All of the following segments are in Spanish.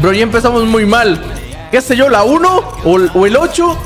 Bro, ya empezamos muy mal. ¿Qué sé yo? ¿La 1? ¿O, el 8?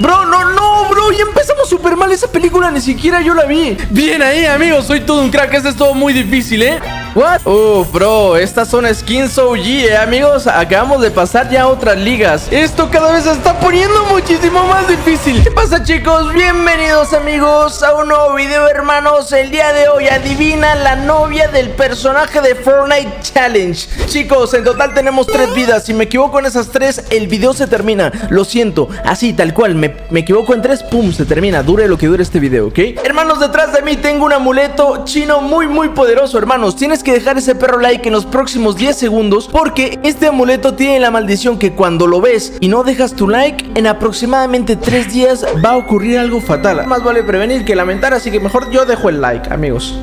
Bro, no, no, bro, ya empezamos súper mal esa película, ni siquiera yo la vi Bien ahí, amigos, soy todo un crack, este es todo muy difícil, ¿eh? What? Uf, bro, estas son skins OG, ¿eh, amigos? Acabamos de pasar ya otras ligas. Esto cada vez se está poniendo muchísimo más difícil. ¿Qué pasa, chicos? Bienvenidos, amigos, a un nuevo video, hermanos. El día de hoy, adivina la novia del personaje de Fortnite Challenge. Chicos, en total tenemos tres vidas. Si me equivoco en esas tres, el video se termina. Lo siento, así, tal cual, me, me equivoco en tres, pum, se termina. Dure lo que dure este video, ¿ok? Hermanos, detrás de mí tengo un amuleto chino muy, muy poderoso, hermanos. Tienes que dejar ese perro like en los próximos 10 segundos Porque este amuleto tiene la maldición que cuando lo ves y no dejas tu like En aproximadamente 3 días va a ocurrir algo fatal. Más vale prevenir que lamentar, así que mejor yo dejo el like, amigos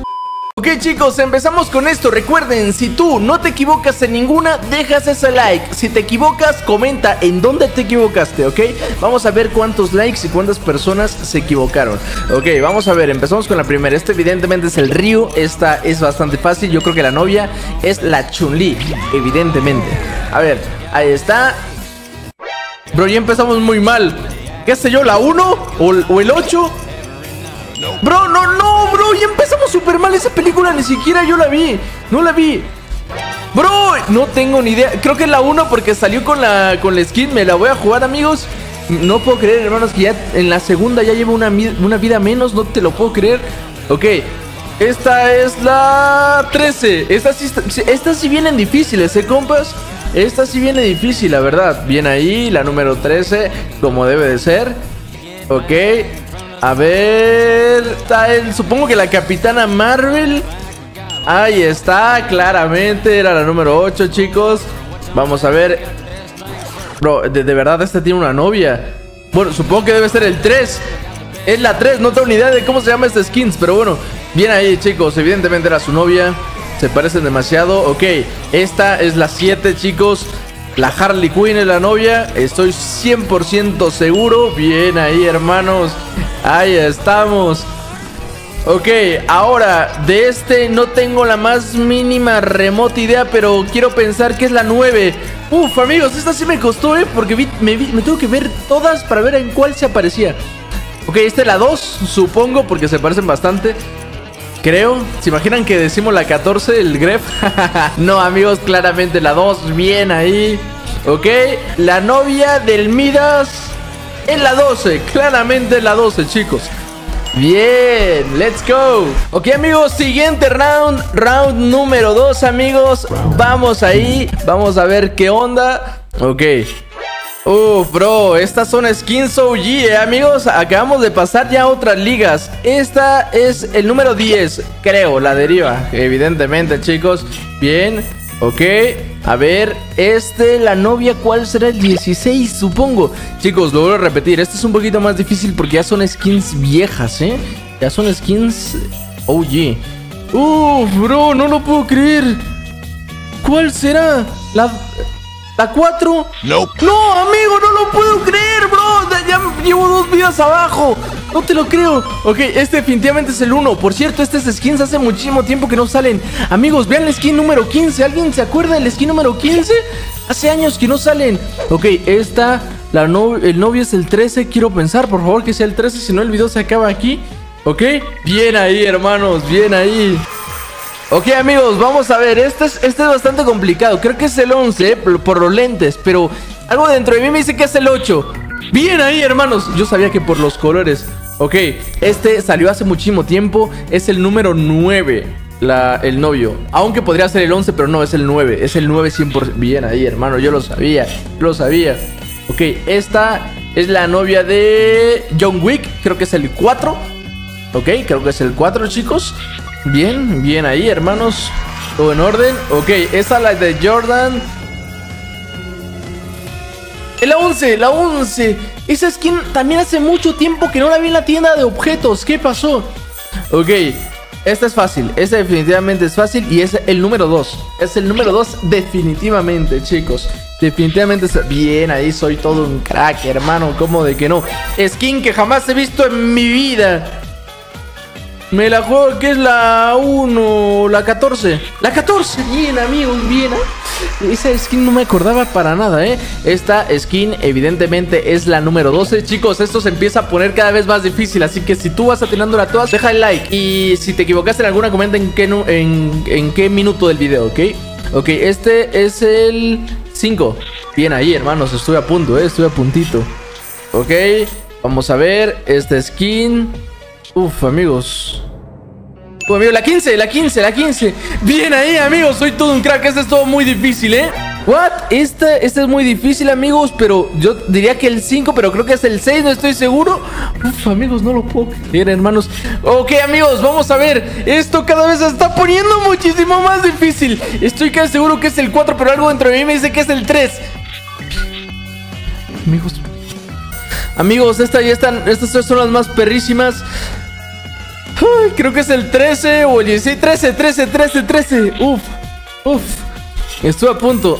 Ok chicos, empezamos con esto Recuerden, si tú no te equivocas en ninguna Dejas ese like Si te equivocas, comenta en dónde te equivocaste, ¿ok? Vamos a ver cuántos likes y cuántas personas se equivocaron Ok, vamos a ver, empezamos con la primera Este evidentemente es el Ryu Esta es bastante fácil, yo creo que la novia es la Chun-Li Evidentemente A ver, ahí está Bro, ya empezamos muy mal ¿Qué sé yo? ¿La 1? ¿O, o el 8? Bro, no, no, bro, ya empezamos súper mal esa película, ni siquiera yo la vi, no la vi. Bro, no tengo ni idea, creo que es la 1 porque salió con la, con la skin, me la voy a jugar amigos. No puedo creer, hermanos, que ya en la segunda ya llevo una, una vida menos, no te lo puedo creer. Ok, esta es la 13, estas sí, estas sí vienen difíciles, ¿eh, compas? Esta sí viene difícil, la verdad. Bien ahí, la número 13, como debe de ser. Ok, a ver. Está supongo que la Capitana Marvel. Ahí está, claramente. Era la número 8, chicos. Vamos a ver. Bro, de, de, verdad, este tiene una novia. Bueno, supongo que debe ser el 3. Es la 3, no tengo ni idea de cómo se llama este skins. Pero bueno, bien ahí, chicos. Evidentemente era su novia. Se parecen demasiado. Ok, esta es la 7, chicos. La Harley Quinn es la novia. Estoy 100% seguro. Bien ahí, hermanos. Ahí estamos. Ok, ahora de este no tengo la más mínima remota idea, pero quiero pensar que es la 9. Uf, amigos, esta sí me costó, ¿eh? Porque vi, me, vi, me tengo que ver todas para ver en cuál se aparecía. Ok, esta es la 2, supongo, porque se parecen bastante. Creo. ¿Se imaginan que decimos la 14, el Gref? no, amigos, claramente la 2. Bien ahí. Ok. La novia del Midas es la 12. Claramente la 12, chicos. Bien, let's go Ok amigos, siguiente round Round número 2 amigos Vamos ahí, vamos a ver qué onda Ok Uf, bro, estas son skins OG, eh, amigos. Acabamos de pasar ya a otras ligas. Esta es el número 10, creo, la deriva. Evidentemente, chicos. Bien, ok. A ver, este, la novia, ¿cuál será el 16? Supongo. Chicos, lo voy a repetir, este es un poquito más difícil Porque ya son skins viejas, ¿eh? Ya son skins OG Uf, bro, no lo puedo creer. ¿Cuál será? La... ¿La 4? Nope. No, amigo, no lo puedo creer, bro. Ya llevo dos vidas abajo. No te lo creo. Ok, este definitivamente es el 1. Por cierto, estas skins hace muchísimo tiempo que no salen. Amigos, vean la skin número 15. ¿Alguien se acuerda del skin número 15? Hace años que no salen. Ok, esta, la no el novio es el 13. Quiero pensar, por favor, que sea el 13. Si no, el video se acaba aquí. Ok, bien ahí, hermanos. Bien ahí. Ok amigos, vamos a ver, este es, este es bastante complicado. Creo que es el 11 eh, por, los lentes Pero algo dentro de mí me dice que es el 8 Bien ahí hermanos. Yo sabía que por los colores. Ok, este salió hace muchísimo tiempo. Es el número 9 la, El novio. Aunque podría ser el 11 pero no, es el 9 Es el 9 100% Bien ahí hermano, yo lo sabía lo sabía. Ok, esta es la novia de John Wick. Creo que es el 4 Ok, creo que es el 4 chicos Bien, bien ahí, hermanos. Todo en orden. Ok, esa es la de Jordan. La 11, la 11. Esa skin también hace mucho tiempo que no la vi en la tienda de objetos. ¿Qué pasó? Ok, esta es fácil. Esta definitivamente es fácil y es el número 2. Es el número 2 definitivamente, chicos. Definitivamente. Bien, ahí soy todo un crack, hermano. ¿Cómo de que no? Skin que jamás he visto en mi vida. Me la juego que es la 1, la 14. La 14, bien amigos, bien. ¿eh? Esa skin no me acordaba para nada, ¿eh? Esta skin evidentemente es la número 12 Chicos, esto se empieza a poner cada vez más difícil Así que si tú vas atinándola todas, deja el like Y si te equivocaste en alguna, comenta en qué, en, en qué minuto del video, ¿ok? Ok, este es el 5 Bien ahí, hermanos, estuve a punto, ¿eh? Estuve a puntito Ok, vamos a ver Esta skin Uf, amigos. Uf, amigo, la 15, la 15, la 15 Bien ahí, amigos, soy todo un crack. Este es todo muy difícil, ¿eh? What? Este, este es muy difícil, amigos Pero yo diría que el 5, pero creo que es el 6 No estoy seguro. Uf, amigos, no lo puedo creer, hermanos. Ok, amigos, vamos a ver. Esto cada vez se está poniendo muchísimo más difícil. Estoy casi seguro que es el 4 Pero algo dentro de mí me dice que es el 3 Amigos. Amigos, esta ya están, estas son las más perrísimas creo que es el 13 o el 16. 13, 13, 13, 13. Uf, uf. Estuve a punto.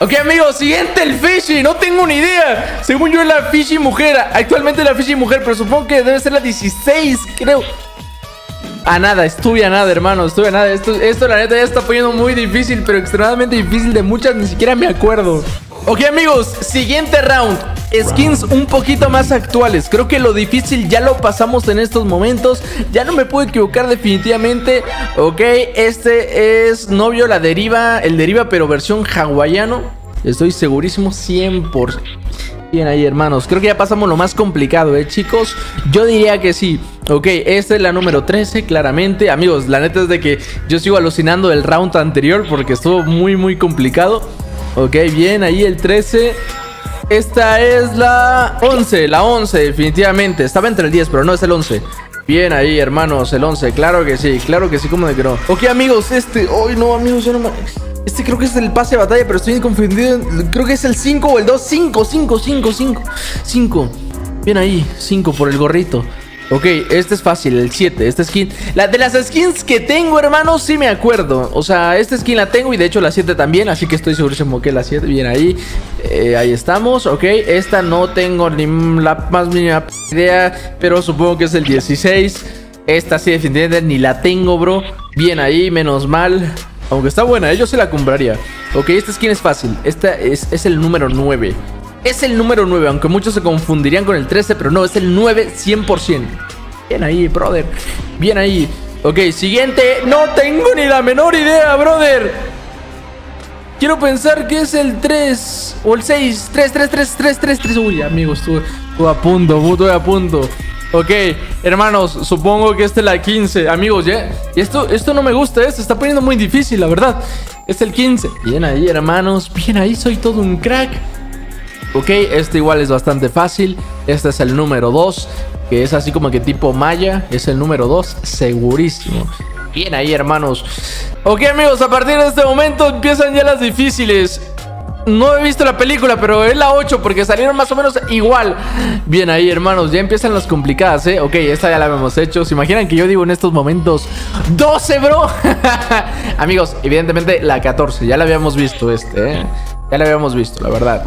Ok, amigos, siguiente el Fishy. No tengo ni idea. Según yo, es la Fishy mujer. Actualmente la Fishy mujer, pero supongo que debe ser la 16, creo. A nada, estuve a nada, hermano. Estuve a nada. Esto, esto, la neta, ya está poniendo muy difícil, pero extremadamente difícil de muchas. Ni siquiera me acuerdo. Ok, amigos, siguiente round skins un poquito más actuales. Creo que lo difícil ya lo pasamos en estos momentos. Ya no me puedo equivocar definitivamente. Ok, este es novio, la deriva, el deriva pero versión hawaiano. Estoy segurísimo 100%. Bien ahí, hermanos. Creo que ya pasamos lo más complicado, ¿eh, chicos? Yo diría que sí. Ok, esta es la número 13, claramente. Amigos, la neta es de que yo sigo alucinando del round anterior porque estuvo muy, muy complicado. Ok, bien, ahí el 13. Esta es la 11, la 11 definitivamente. Estaba entre el 10, pero no es el 11. Bien ahí, hermanos, el 11. Claro que sí, claro que sí, como de que no. Ok, amigos, este... Ay, no, amigos, yo no Este creo que es el pase de batalla, pero estoy confundido. Creo que es el 5 o el 2. 5, 5, 5, 5. 5. Bien ahí, 5 por el gorrito. Ok, este es fácil, el 7, esta skin. La, De las skins que tengo, hermanos, sí me acuerdo. O sea, esta skin la tengo y de hecho la 7 también Así que estoy segurísimo que la 7, bien ahí. Eh, Ahí estamos, ok. Esta no tengo ni la más mínima idea Pero supongo que es el 16 Esta sí definitivamente ni la tengo, bro. Bien ahí, menos mal. Aunque está buena, ¿eh? yo se la compraría. Ok, esta skin es fácil. Esta es, es el número 9 es el número 9, aunque muchos se confundirían con el 13, pero no, es el 9 100%. Bien ahí, brother. Bien ahí. Ok, siguiente. No tengo ni la menor idea, brother. Quiero pensar que es el 3 o el 6. 3, 3, 3, 3, 3, 3. Uy, amigos, estuve, a punto, estuve a punto. Ok, hermanos, supongo que esta es la 15 Amigos, ya, esto, esto no me gusta, ¿eh? se está poniendo muy difícil, la verdad Es el 15 Bien ahí, hermanos, bien ahí, soy todo un crack Ok, este igual es bastante fácil. Este es el número 2, que es así como que tipo maya. Es el número 2, segurísimo. Bien ahí, hermanos. Ok, amigos, a partir de este momento empiezan ya las difíciles. No he visto la película, pero es la 8 porque salieron más o menos igual. Bien ahí, hermanos, ya empiezan las complicadas, ¿eh? Ok, esta ya la habíamos hecho. ¿Se imaginan que yo digo en estos momentos 12, bro? amigos, evidentemente la 14. Ya la habíamos visto este, ¿eh? Ya la habíamos visto, la verdad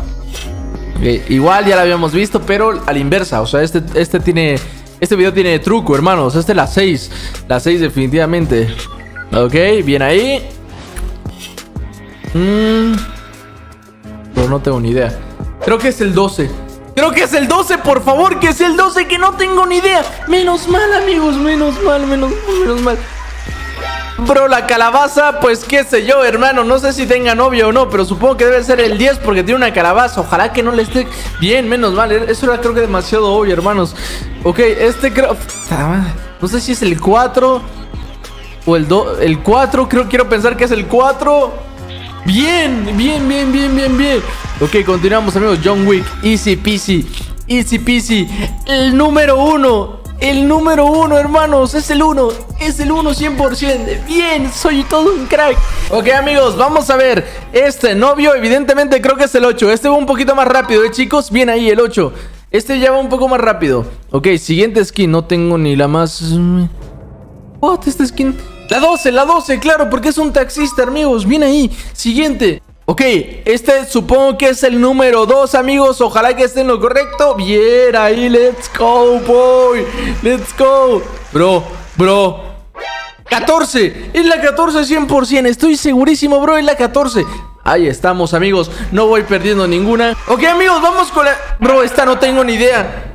igual ya la habíamos visto, pero a la inversa. O sea, este, este tiene. Este video tiene truco, hermanos. Este es la 6. La 6, definitivamente. Ok, bien ahí. Mm. No tengo ni idea. Creo que es el 12. Creo que es el 12, por favor, que es el 12, que no tengo ni idea. Menos mal, amigos, menos mal, menos, menos mal. Bro, la calabaza, pues qué sé yo, hermano No sé si tenga novio o no, pero supongo que debe ser el 10 porque tiene una calabaza. Ojalá que no le esté bien, menos mal Eso era creo que demasiado obvio, hermanos. Ok, este creo... No sé si es el 4 O el 2... El 4, creo, quiero pensar que es el 4 Bien, bien, bien, bien, bien, bien. Ok, continuamos amigos John Wick, easy peasy Easy peasy. El número 1 el número uno, hermanos, es el uno Es el uno 100% Bien, soy todo un crack. Ok, amigos, vamos a ver Este novio, evidentemente creo que es el 8 Este va un poquito más rápido, ¿eh, chicos? Bien ahí, el 8 Este ya va un poco más rápido. Ok, siguiente skin. No tengo ni la más... What, esta skin... La 12, la 12, claro, porque es un taxista, amigos. Bien ahí. Siguiente Ok, este supongo que es el número 2, amigos. Ojalá que esté en lo correcto. Bien, ahí, let's go, boy. Let's go. Bro, bro. 14. Es la 14 100%. Estoy segurísimo, bro. Es la 14. Ahí estamos, amigos. No voy perdiendo ninguna. Ok, amigos, vamos con la... Bro, esta no tengo ni idea.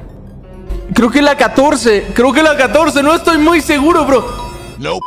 Creo que la 14. Creo que la 14. No estoy muy seguro, bro. Nope.